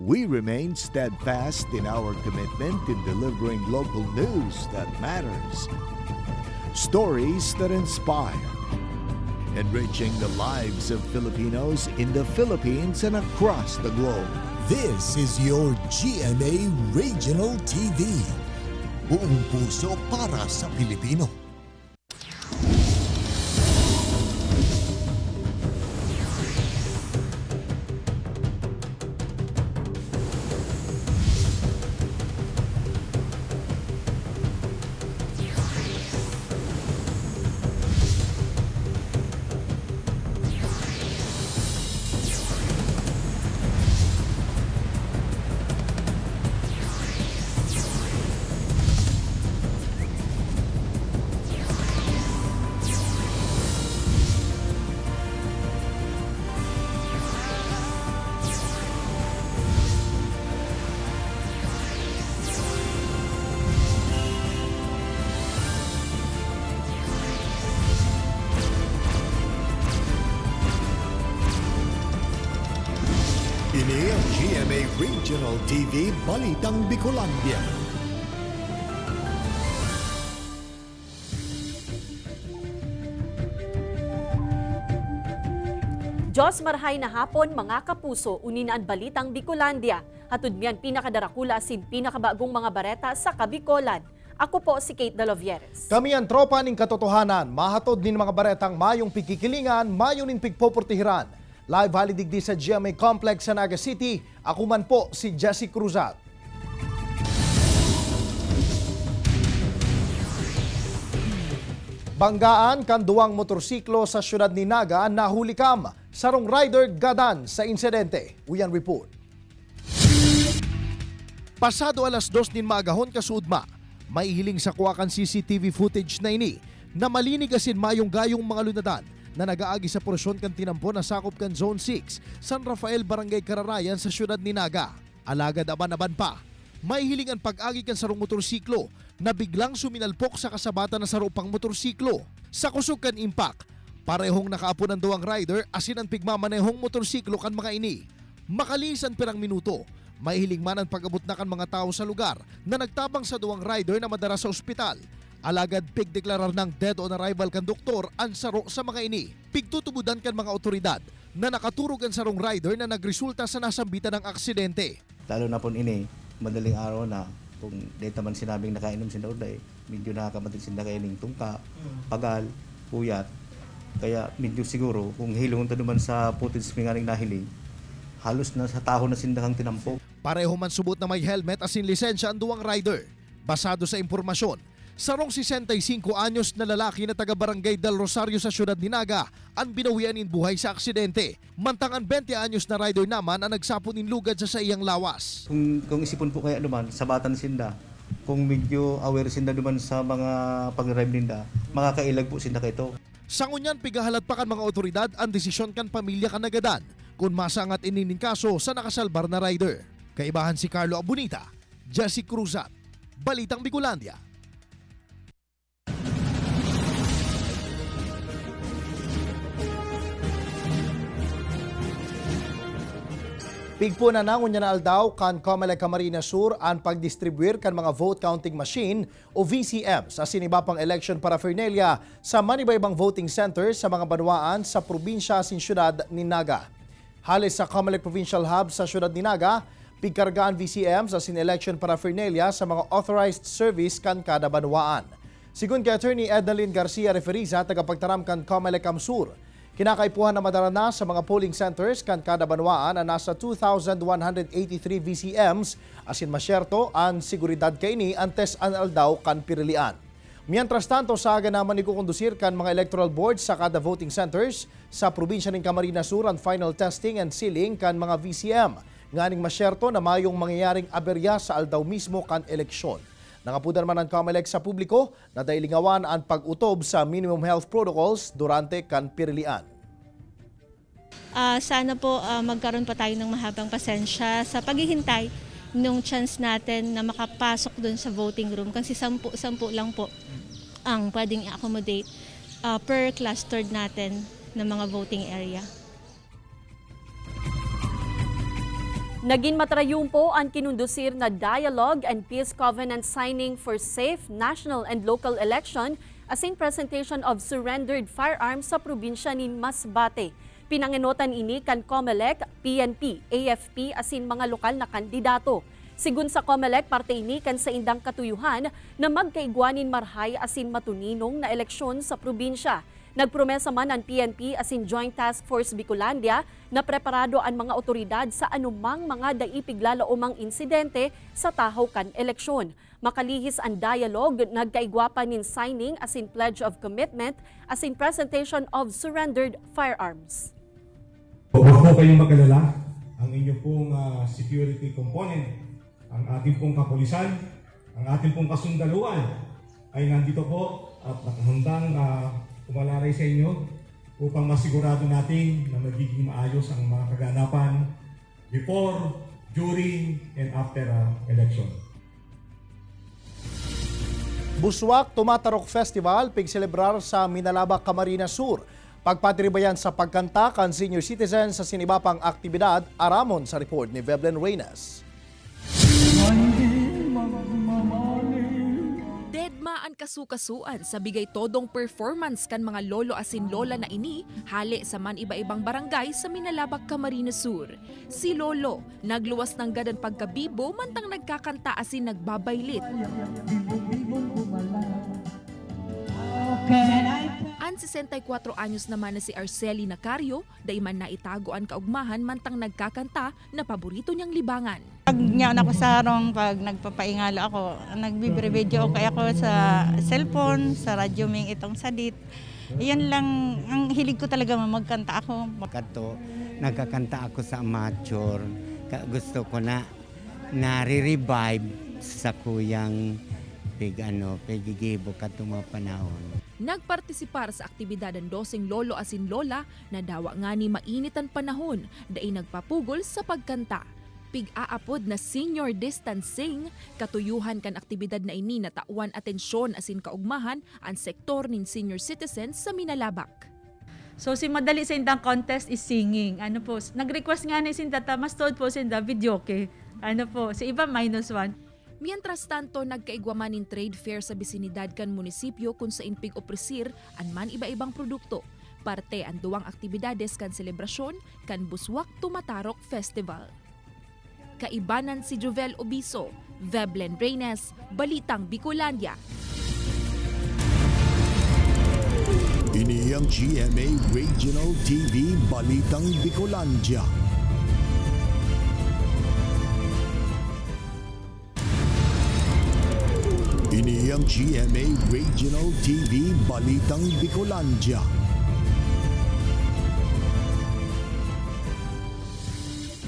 We remain steadfast in our commitment in delivering local news that matters, stories that inspire, enriching the lives of Filipinos in the Philippines and across the globe. This is your GMA Regional TV. Buong puso para sa Pilipino. TV Balitang Bicolandia. Diyos marhay na hapon mga kapuso uninaan balitang Bicolandia. Hatud miyan pinakadarakula sin pinakabagong mga bareta sa Kabikolan. Ako po si Kate Dalovieres. Kami ang tropa ning katotohanan, mahatod nin mga baretang mayong pikikilingan, mayon nin pigpopurtihiran. Live halidigdi sa GMA Complex sa Naga City. Ako man po si Jesse Cruzat. Banggaan kan duwang motorsiklo sa syudad ni Naga nahulikam. Sarong rider gadan sa insidente. Uyan report. Pasado alas dos nin maagahon kasudma, may hiling sa kuwakan CCTV footage na ini na malinigasin mayong gayong mga lunadan na nagaagi sa porsyon kan tinampo na sakop kan Zone 6, San Rafael Barangay Kararayan sa syudad ni Naga. Alagad aban-aban pa, may hilingan pag-agi kan sarong motorsiklo na biglang suminalpok sa kasabatan na sarupang motorsiklo. Sa kusog kan impact, parehong nakaapo ng duwang rider asin ang pigmamanehong motorsiklo kan mga ini. Makalisan pirang minuto, may hiling man ang pag-abot na kan mga tao sa lugar na nagtabang sa duwang rider na madara sa ospital. Alagad pigdeklarar ng dead on arrival kan doktor ang saro sa mga ini. Pigtutubudan kan mga otoridad na nakaturog ang sarong rider na nagresulta sa nasambitan ng aksidente. lalo na po ini madaling araw na kung dito man sinabing nakainom si Dauday medyo nakakamatid sila kaining tungka pagal puyat kaya medyo siguro kung hilong naman sa may ngaring nahiling halos na sa taho na sindakang tinampo Pareho man subot na may helmet asin lisensya ang duwang rider. Basado sa impormasyon, sarong 65 anyos na lalaki na taga Barangay Del Rosario sa syudad ni Naga ang binawian in buhay sa aksidente. Mantang ang 20 anyos na rider naman ang nagsapon in lugad sa sa iyang lawas. kung, kung isipon po kaya naman sa batan sinda kung medyo aware sinda naman sa mga pag-drive ninda makakailag po sinda kay Sa ngunyan pigahalat pa kan mga otoridad ang desisyon kan pamilya kanagadan kung masangat inining kaso sa nakasalbar na rider. Kaibahan si Carlo Abunita, Jesse Cruzat, Balitang Bicolandia. Pigpo na niya na aldaw kan Comelec Camarines Sur ang pagdistribuir kan mga vote counting machine o VCM sa sinibapang election paraphernalia sa manibaybang voting center sa mga banwaan sa probinsya sin syudad ni Naga. Halis sa Comelec Provincial Hub sa syudad ni Naga, pigkargaan VCM sa sin-election paraphernalia sa mga authorized service kan kada banwaan. Sigun kay Attorney Edeline Garcia Referiza, tagapagtaram kan Comelec Amsur, Kinakaipuhan na madara na sa mga polling centers kan kada banwaan na nasa 2,183 VCMs asin masyerto ang seguridad kaini antes an aldaw kan pirilian. Mientras tanto, sa aga naman ikukondusir kan mga electoral boards sa kada voting centers sa probinsya ng Camarines Sur ang final testing and sealing kan mga VCM. Nganing masyerto na mayong mangyayaring aberya sa aldaw mismo kan eleksyon. Nangapudan man ang COMELEC sa publiko na dailingawan ang pag-utob sa minimum health protocols durante kan pirilian. Ah, sana po ah, magkaroon pa tayo ng mahabang pasensya sa paghihintay nung chance natin na makapasok doon sa voting room kasi sampu-sampu lang po ang pwedeng i-accommodate ah, per clustered natin ng mga voting area. Naging matrayumpo ang kinundusir na Dialogue and Peace Covenant signing for safe national and local election as in presentation of surrendered firearms sa probinsya ni Masbate. Pinangenotan ini kan COMELEC, PNP, AFP asin mga lokal na kandidato. Sigun sa COMELEC, parte ini kan sa indang katuyuhan na magkaigwanin marhay asin matuninong na eleksyon sa probinsya. Nagpromesa man ang PNP asin Joint Task Force Bicolandia na preparado ang mga otoridad sa anumang mga daipig lalaomang insidente sa tahaw kan eleksyon. Makalihis ang dialogue, nagkaigwa pa nin signing asin pledge of commitment asin presentation of surrendered firearms. Huwag po kayong mag-alala. Ang inyong pong ah, security component, ang ating pong kapulisan, ang ating pong kasundaluan ay nandito po at nakahandang uh, umalalay sa inyo upang masigurado natin na magiging maayos ang mga kaganapan before, during, and after uh, election. Buswak Tumatarok Festival pigselebrar sa Minalaba, Camarines Sur. Pagpatribayan sa pagkanta kan senior citizen sa sinibapang aktibidad, aramon sa report ni Veblen Reynes. Dedma ang kasukasuan sa bigay todong performance kan mga lolo asin lola na ini hali sa man iba-ibang barangay sa Minalabak, Camarines Sur. Si Lolo nagluwas ng gadan pagkabibo mantang nagkakanta asin nagbabaylit. An 64 anyos naman na si Arceli Nacario, daiman na itago ang kaugmahan mantang nagkakanta na paborito niyang libangan. Pag nyan ako sa harong, pag nagpapaingalo ako, nagbibideo kaya ako sa cellphone, sa radyo ming itong sadit. Yan lang, ang hilig ko talaga magkanta ako. Kato, nagkakanta ako sa amateur. Ka- Gusto ko na nare-revive sa kuyang pig ano, pigigibo kato mga panahon. Nagpartisipar sa aktibidad ng dosing lolo asin lola na dawa nga ni mainit ang panahon dai nagpapugol sa pagkanta. Pig-aapod na senior distancing, katuyuhan kan aktibidad na ini na tauan atensyon asin kaugmahan ang sektor nin senior citizens sa Minalabak. So si madali sa indang contest is singing. Ano po, nag-request nga ni sinda mas told po sinda video okay. Ano po, si iba minus one. Mientras tanto, nagkaigwaman in trade fair sa bisinidad kan munisipyo kung sa inpig opresir an man iba-ibang produkto. Parte ang duwang aktibidades kan selebrasyon kan Buswak Tumatarok Festival. Kaibanan si Jovel Obiso, Veblen Reynes, Balitang Bicolandia. Ini ang GMA Regional TV Balitang Bicolandia. Ang GMA Regional TV Balitang Bicolandia.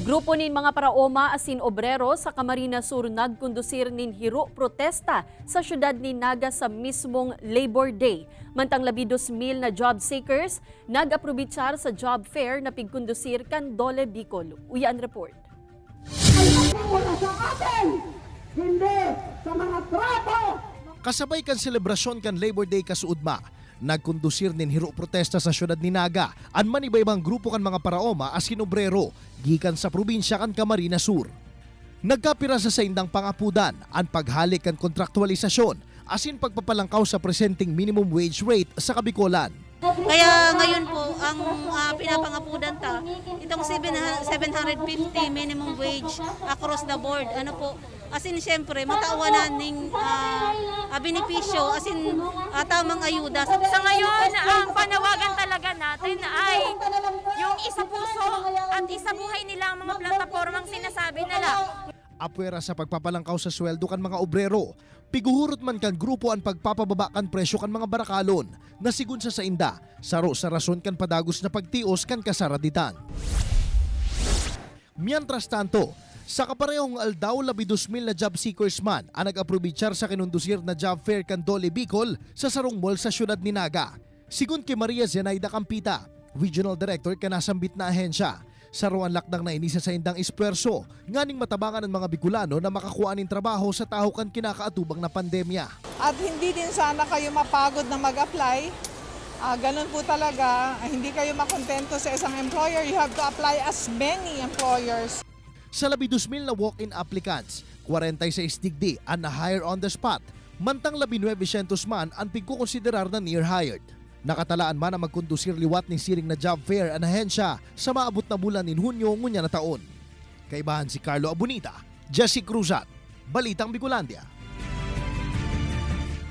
Grupo nin mga paraoma asin obrero sa Camarines Sur nagkondusir nin hiro protesta sa syudad ni Naga sa mismong Labor Day. Mantang labidos mil na job seekers nag-aprobitsar sa job fair na pigkondusir kan Dole Bicol. Uyan report. Kasabay kan selebrasyon kan Labor Day kasuudma, nagkondusir nin hiro protesta sa syudad ni Naga. An man iba-ibang grupo kan mga paraoma as obrero, gikan sa probinsya kan Camarines Sur. Nagkapira sa saindang pangapudan ang paghalik kan kontraktualisasyon asin pagpapalangkaw sa presenting minimum wage rate sa Kabikolan. Kaya ngayon po, ang uh, pinapangapudan ta, itong 700 750 minimum wage across the board. Ano po, as in siyempre, mataawanan ng uh, uh, benepisyo, as in uh, tamang ayuda. Sa ngayon, ang panawagan talaga natin ay yung isa puso at isa buhay nila ang mga platapormang sinasabi nila. Apwera sa pagpapalangkaw sa sweldo kan mga obrero, piguhurot man kan grupo ang pagpapababa kan presyo kan mga barakalon, na sigun sa sainda, saro sa rason kan padagos na pagtios kan kasaraditan. Mientras tanto, sa kaparehong aldaw labidus mil na job seekers man ang nag-aprobitsar sa kinundusir na job fair kan Dole Bicol sa Sarong Mall sa syudad ni Naga. Sigun kay Maria Zenaida Campita, Regional Director kanasambit na ahensya, saruan lakdang na inisa sa indang espuerso, nganing matabangan ng mga Bicolano na makakuha ng trabaho sa taho kan kinakaatubang na pandemya. At hindi din sana kayo mapagod na mag-apply. Ah, ganun po talaga, Ah, hindi kayo makontento sa isang employer, you have to apply as many employers. Sa 12,000 na walk-in applicants, 46 digdi ang na-hire on the spot, mantang 1900 man ang pigkukonsiderar na near-hired. Nakatalaan man na magkondusir liwat ni siring na job fair ang ahensya sa maabot na bulan ni Hunyo ngunya na taon. Kaibahan si Carlo Abunita, Jesse Cruzat, Balitang Bicolandia.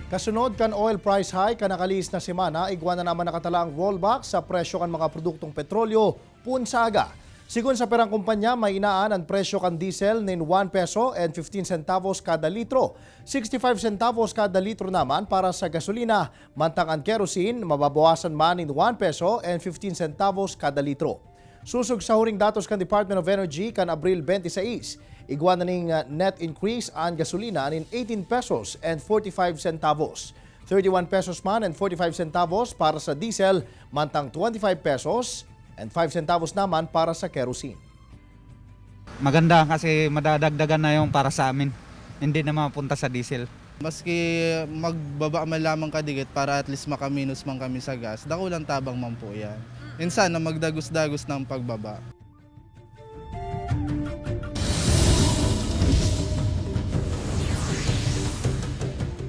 Kasunod kan oil price high kanakalis na semana, igwa na naman nakatala ang rollback sa presyo kan mga produktong petrolyo, punsaga. Sigun sa perang kumpanya, may inaan ang presyo kan diesel nin 1 peso and 15 centavos kada litro. 65 centavos kada litro naman para sa gasolina, mantang ang kerosene mababawasan man nin 1 peso and 15 centavos kada litro. Susog sa huring datos kan Department of Energy kan Abril 26, igwa na ning uh, net increase ang gasolina nin 18 pesos and 45 centavos. 31 pesos man and 45 centavos para sa diesel, mantang 25 pesos and 5 centavos naman para sa kerosene. Maganda kasi madadagdagan na yung para sa amin. Hindi na mapunta sa diesel. Maski magbaba man lamang kadigit para at least makaminus man kami sa gas, dakulang tabang man po yan. Insan na magdagos-dagos ng pagbaba.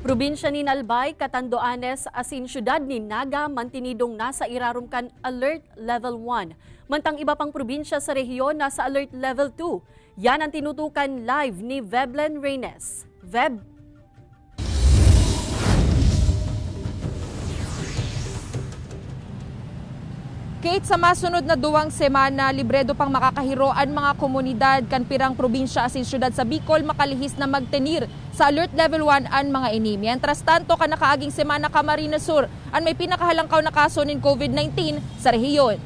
Probinsya ni Nalbay, Catanduanes, asin syudad ni Naga, mantinidong nasa irarumkan Alert Level 1. Mantang iba pang probinsya sa rehiyon nasa Alert Level 2. Yan ang tinutukan live ni Veblen Reynes. Veb, Kate, sa masunod na duwang semana, libredo pang makakahiro ang mga komunidad kan pirang probinsya asin syudad sa Bicol makalihis na magtenir sa alert level 1 ang mga ini. Mientras tanto, ka nakaaging semana Camarines Sur ang may pinakahalangkaw na kaso ng COVID-19 sa rehiyon.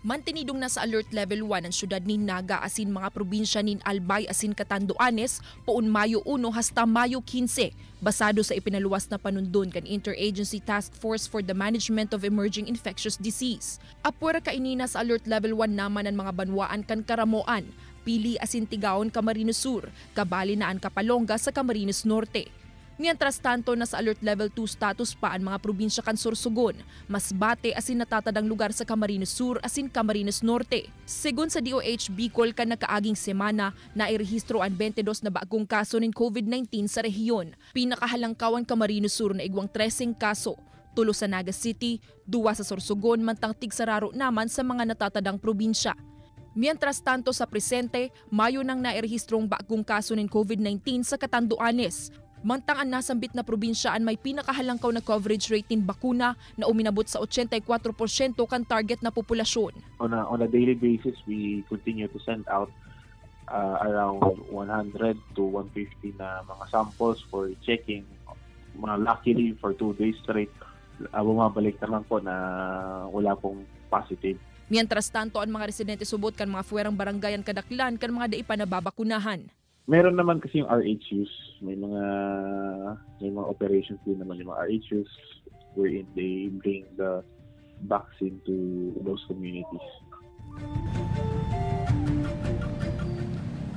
Mantinidong na sa alert level 1 ang syudad ni Naga asin mga probinsya nin Albay asin Catanduanes poon Mayo 1 hasta Mayo 15 basado sa ipinaluwas na panundon kan Interagency Task Force for the Management of Emerging Infectious Disease. Apura kainina sa alert level 1 naman ang mga banwaan kan Karamoan, Pili asin Tigaon Camarines Sur, kabali na ang Kapalonga sa Camarines Norte. Mientras tanto, nasa alert level 2 status pa ang mga probinsya kan Sorsogon, Masbate asin natatadang lugar sa Camarines Sur asin Camarines Norte. Segun sa DOH Bicol kan nakaaging semana, nairehistro ang 22 na bagong kaso ng COVID-19 sa rehiyon. Pinakahalangkawan Camarines Sur na igwang 13 kaso, tulo sa Naga City, duwa sa Sorsogon, mantang tigsararo naman sa mga natatadang probinsya. Mientras tanto sa presente, Mayo nang nairehistrong bagong kaso ng COVID-19 sa Catanduanes. Mantang ang nasambit na probinsya ang may pinakahalangkaw na coverage rate ng bakuna na uminabot sa 84% kan target na populasyon. On a, on a daily basis, we continue to send out uh, around 100 to 150 na mga samples for checking. Mga luckily for two days straight, uh, bumabalik naman po na wala pong positive. Mientras tanto, ang mga residente subot kan mga fuwerang barangayan kadaklan kan mga daipa na babakunahan. Meron naman kasi yung RHUs, may mga may mga operations din naman yung mga RHUs wherein they bring the vaccine to those communities.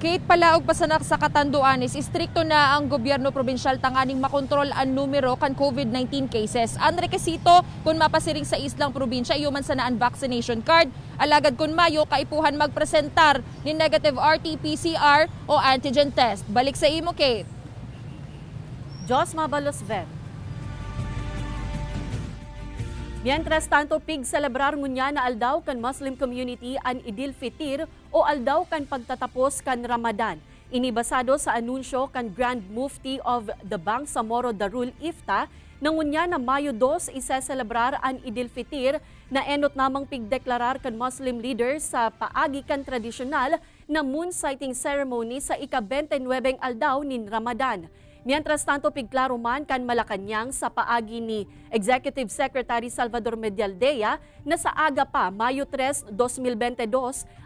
Kate palaog pasanak sa Katanduanes, istrikto na ang gobyerno probinsyal tanganing makontrol ang numero kan COVID-19 cases. Ang rekisito kung mapasiring sa islang probinsya, iuman sa naan vaccination card. Alagad kun mayo, kaipuhan magpresentar ni negative RT-PCR o antigen test. Balik sa imo, Kate. Jos Mabalos Ven. Mientras tanto, pig celebrar ngunya na aldaw kan Muslim community an Idil Fitir o aldaw kan pagtatapos kan Ramadan. Inibasado sa anunsyo kan Grand Mufti of the Bangsamoro Darul Ifta na ngunya na Mayo 2 isa celebrar an Idil Fitir na enot namang pigdeklarar kan Muslim leaders sa paagi kan tradisyonal na moon sighting ceremony sa ika-29 aldaw nin Ramadan. Mientras tanto, pigklaro man kan Malacanang sa paagi ni Executive Secretary Salvador Medialdea na sa aga pa, Mayo 3, 2022,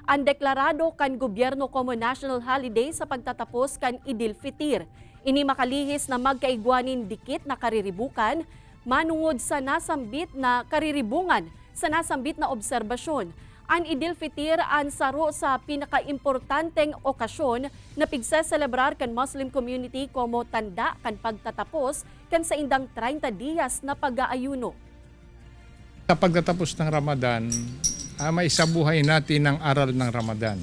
ang deklarado kan gobyerno como national holiday sa pagtatapos kan Idil Fitir. Ini makalihis na magkaigwanin dikit na kariribukan, manungod sa nasambit na kariribungan sa nasambit na obserbasyon ang Idil Fitir ang saro sa pinakaimportanteng okasyon na pigse-celebrar kan Muslim community como tanda kan pagtatapos kan sa indang 30 diyas na pag-aayuno. Sa pagtatapos ng Ramadan, uh, may sabuhay natin ng aral ng Ramadan.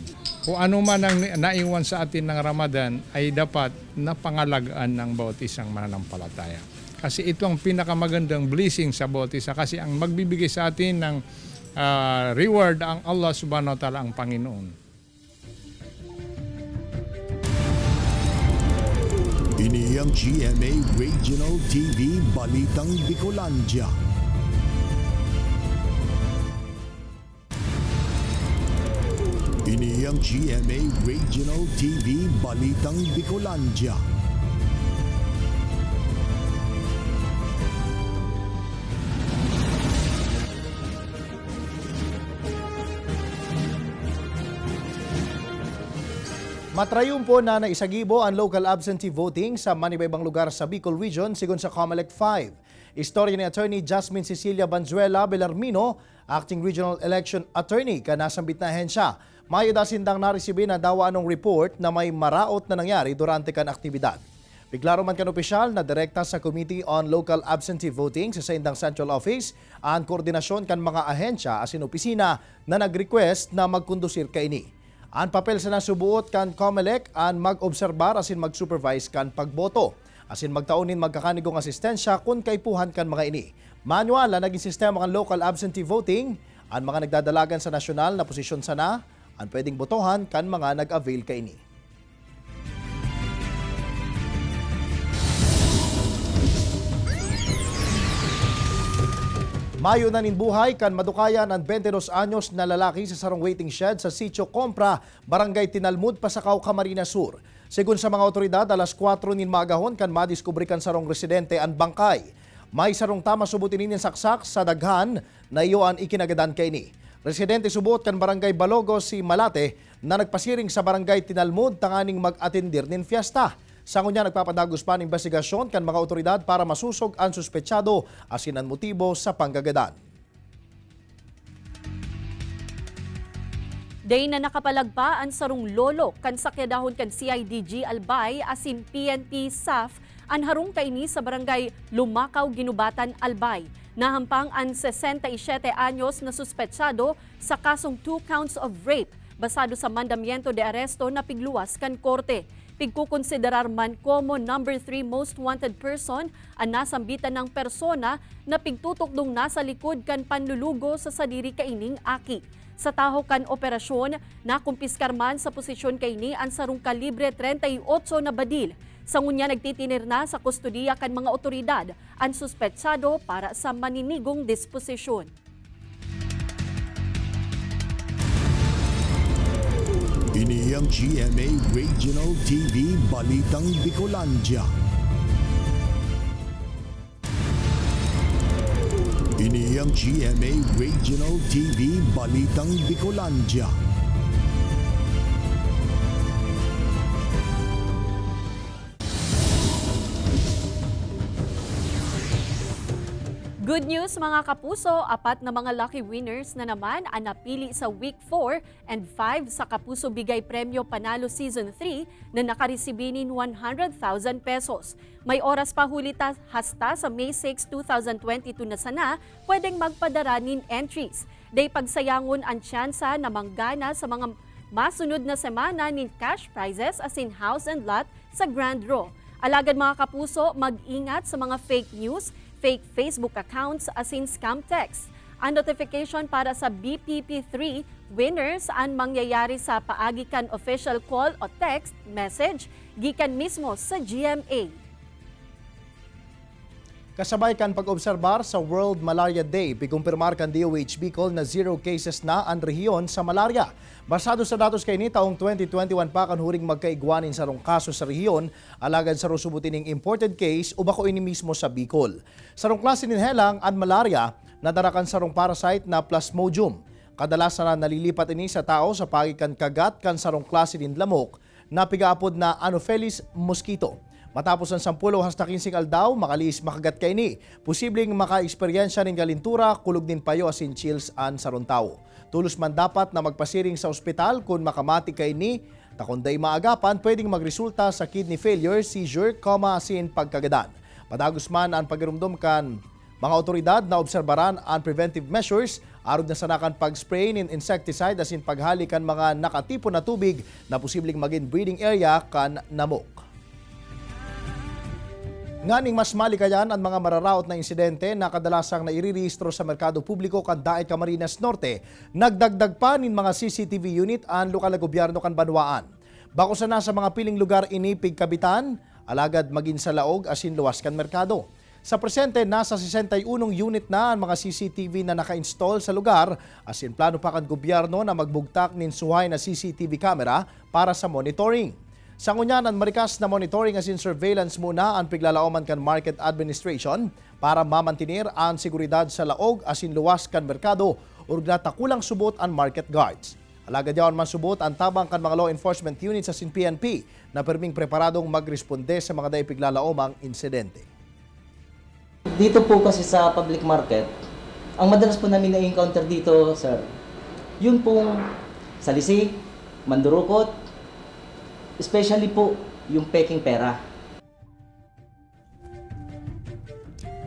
Kung ano man ang naiwan sa atin ng Ramadan ay dapat napangalagaan ng bawat isang mananampalataya. Kasi ito ang pinakamagandang blessing sa bawat isa kasi ang magbibigay sa atin ng uh, reward ang Allah subhanahu wa ta'ala ang Panginoon. Ini ang GMA Regional TV Balitang Bicolandia. Ini ang GMA Regional TV Balitang Bicolandia. Matrayumpo na naisagibo ang local absentee voting sa manibaybang lugar sa Bicol Region sigon sa COMELEC 5. Istorya ni Attorney Jasmine Cecilia Banzuela Belarmino, Acting Regional Election Attorney ka nasambit na ahensya. Mayo dasindang naresibi na dawa anong report na may maraot na nangyari durante kan aktibidad. Biglaro man kan opisyal na direkta sa Committee on Local Absentee Voting sa Saindang Central Office ang koordinasyon kan mga ahensya asin opisina na nag-request na magkondusir ka ini. Ang papel sa nasubuot kan COMELEC ang mag-obserbar asin mag-supervise kan pagboto. Asin magtaunin magkakanigong asistensya kung kaipuhan kan mga ini. Manual na naging sistema kan local absentee voting, ang mga nagdadalagan sa nasyonal na posisyon sana, ang pwedeng botohan kan mga nag-avail ka Mayo na buhay kan madukayan ang 22 anyos na lalaki sa sarong waiting shed sa Sitio Compra, Barangay Tinalmud, Pasakaw, Camarines Sur. Segun sa mga otoridad, alas 4 nin magahon kan madiskubre kan sarong residente ang bangkay. May sarong tama subutin nin saksak sa daghan na iyo ang ikinagadan kay ni. Residente subot kan Barangay Balogo si Malate na nagpasiring sa Barangay Tinalmud tanganing mag-atendir nin fiesta. Sango niya nagpapadagos pa ng investigasyon kan mga otoridad para masusog ang suspetsado asin ang motibo sa panggagadan. Day na nakapalagpa ang sarong lolo kan sakyadahon kan CIDG Albay asin PNP SAF ang harong kaini sa barangay Lumakaw Ginubatan Albay. Nahampang ang 67 anyos na suspetsado sa kasong 2 counts of rape basado sa mandamiento de aresto na pigluwas kan korte pigkukonsiderar man como number 3 most wanted person ang nasambitan ng persona na pigtutukdong nasa likod kan panlulugo sa sadiri kaining aki. Sa taho kan operasyon, nakumpiskar man sa posisyon kaini ang sarong kalibre 38 na badil. Sa ngunya nagtitinir na sa kustodiya kan mga otoridad ang suspetsado para sa maninigong disposisyon. Ang GMA Regional TV Balitang Bicolandia. Ini ang GMA Regional TV Balitang Bicolandia. Good news mga kapuso, apat na mga lucky winners na naman ang napili sa Week 4 and 5 sa Kapuso Bigay Premyo Panalo Season 3 na nakaresibinin 100,000 pesos. May oras pa hulita hasta sa May 6, 2022 na sana pwedeng magpadaranin entries. Day pagsayangon ang tsansa na manggana sa mga masunod na semana ni cash prizes as in house and lot sa Grand Draw. Alagad mga kapuso, mag-ingat sa mga fake news fake Facebook accounts as in scam text. Ang notification para sa BPP3 winners ang mangyayari sa paagikan official call o text message gikan mismo sa GMA. Kasabay kan pag-obserbar sa World Malaria Day, pikumpirmar kan DOH Bicol na zero cases na ang rehiyon sa malaria. Basado sa datos kay ni taong 2021 pa kan huring magkaigwanin sa rong kaso sa rehiyon, alagad sa rusubutin ng imported case o bako ini mismo sa Bicol. Sa rong klase ni Helang ang malaria, nadarakan sa rong parasite na Plasmodium. Kadalasan na nalilipat ini sa tao sa pagikan kagat kan sa rong klase din lamok na pigaapod na Anopheles mosquito. Matapos ang 10 hasta 15 aldaw, makalis makagat kay ni. Posibleng maka-eksperyensya ng galintura, kulog din payo asin chills an sarontaw. Tulos man dapat na magpasiring sa ospital kung makamati kay ni, takunday maagapan, pwedeng magresulta sa kidney failure, seizure, coma asin pagkagadan. Padagos man ang pagirumdum kan mga otoridad na obserbaran ang preventive measures Arod na sanakan pag-spray ng insecticide asin paghali kan mga nakatipon na tubig na posibleng maging breeding area kan namok. Nganing mas malikayan ang mga mararaot na insidente na kadalasang nairirehistro sa merkado publiko kan Daet Camarines Norte, nagdagdag pa nin mga CCTV unit ang lokal na gobyerno kan Banwaan. Bako sa mga piling lugar inipig kabitan, alagad maging sa laog asin luwas kan merkado. Sa presente, nasa 61 unit na ang mga CCTV na naka-install sa lugar asin plano pa kan gobyerno na magbugtak nin suhay na CCTV camera para sa monitoring. Sa ngunyanan, marikas na monitoring asin surveillance muna ang piglalauman kan Market Administration para mamantinir ang seguridad sa laog asin luwas kan merkado ug natakulang subot ang market guards. Alagad yawan man subot ang tabang kan mga law enforcement units asin PNP na perming preparadong magresponde sa mga daig piglalaomang insidente. Dito po kasi sa public market, ang madalas po namin na-encounter dito, sir, yun pong salisi, mandurukot, especially po yung peking pera.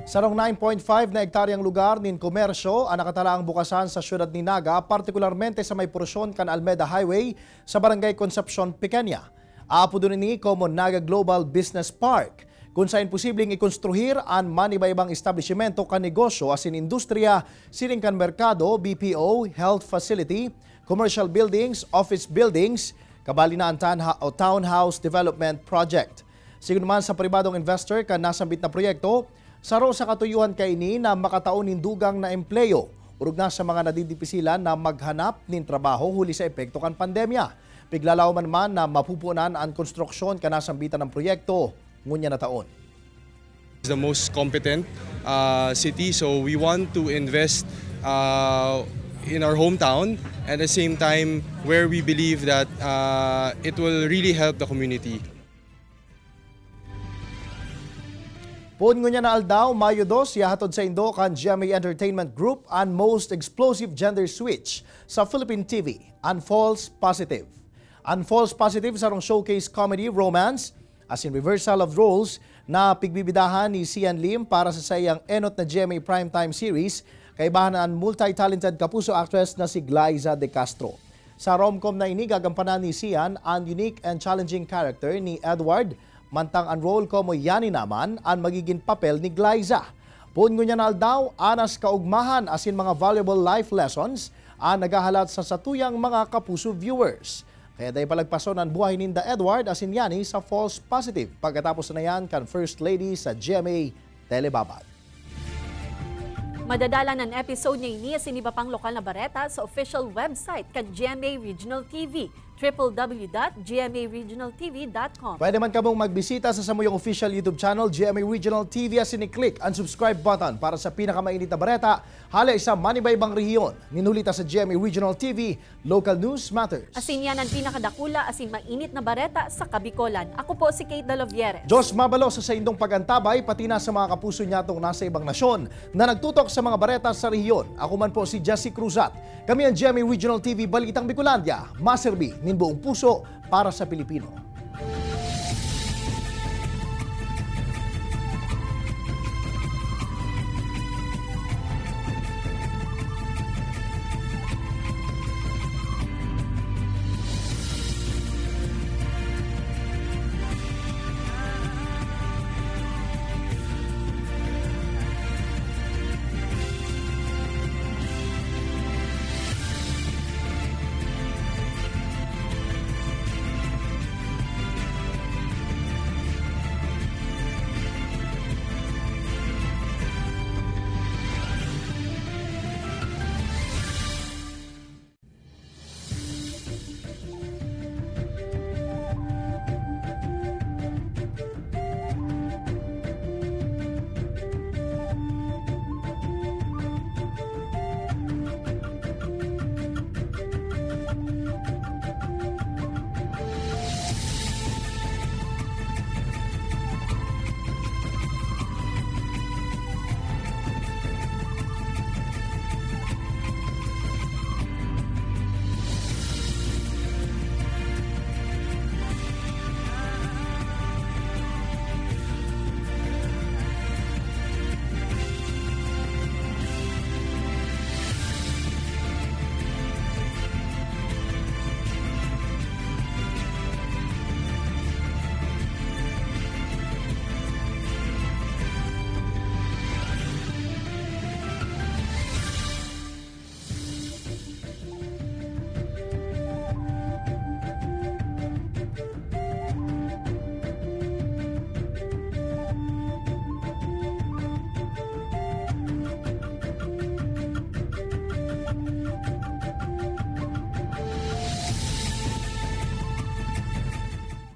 Sa rong 9.5 na hektaryang lugar nin komersyo ang nakatalaang bukasan sa syudad ni Naga, partikularmente sa may porsyon kan Almeda Highway sa Barangay Concepcion, Pequeña. Aapo doon ni Common Naga Global Business Park kung saan posibleng ikonstruhir ang maniba-ibang establishmento kan negosyo asin industriya, sining kan merkado, BPO, health facility, commercial buildings, office buildings, kabali na tanha- o townhouse development project. Sigun naman sa pribadong investor kan nasambit na proyekto, saro sa katuyuhan kaini na makataon nin dugang na empleyo, urog na sa mga nadidipisilan na maghanap nin trabaho huli sa epekto kan pandemya. Piglalaw man man na mapupunan ang konstruksyon kanasambitan ng proyekto ngunya na taon. It's the most competent uh, city, so we want to invest uh, in our hometown at the same time where we believe that uh, it will really help the community. Pun ngunya na aldaw, Mayo 2, yahatod sa Indo kan GMA Entertainment Group ang most explosive gender switch sa Philippine TV, ang False Positive. Ang False Positive sarong showcase comedy romance as in reversal of roles na pigbibidahan ni Sian Lim para sa sayang enot na GMA Primetime Series kay bahanan ang multi-talented kapuso actress na si Glyza De Castro. Sa romcom na ini, gagampanan ni Sian ang unique and challenging character ni Edward, mantang ang role ko mo yani naman ang magiging papel ni Glyza. Pungo niya na daw, anas kaugmahan asin mga valuable life lessons ang nagahalat sa satuyang mga kapuso viewers. Kaya dahil palagpason ang buhay ninda Edward asin yani sa false positive pagkatapos na yan kan First Lady sa GMA Telebabad. Madadala ng episode ni Inias Siniba pang lokal na bareta sa official website kan GMA Regional TV www.gmaregionaltv.com. Pwede man kabong magbisita sa samuyong official YouTube channel GMA Regional TV as click ang subscribe button para sa pinakamainit na bareta halay sa manibaybang rehiyon. Ninulita sa GMA Regional TV, Local News Matters. Asin yan ang pinakadakula asin mainit na bareta sa Kabikolan. Ako po si Kate Dalovieres. Diyos mabalo sa sa indong pagantabay pati na sa mga kapuso niya itong nasa ibang nasyon na nagtutok sa mga bareta sa rehiyon. Ako man po si Jesse Cruzat. Kami ang GMA Regional TV Balitang Bicolandia. Maserbi, nin buong puso para sa Pilipino.